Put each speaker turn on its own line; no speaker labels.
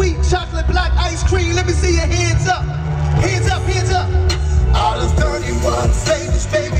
sweet chocolate black ice cream. Let me see your hands up. Hands up, hands up. All of 31 flavors, baby,